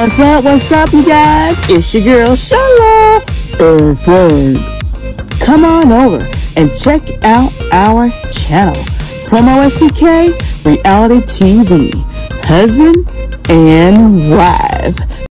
What's up, what's up, you guys? It's your girl, Sheila and Frank. Come on over and check out our channel, Promo STK, Reality TV, Husband and Wife.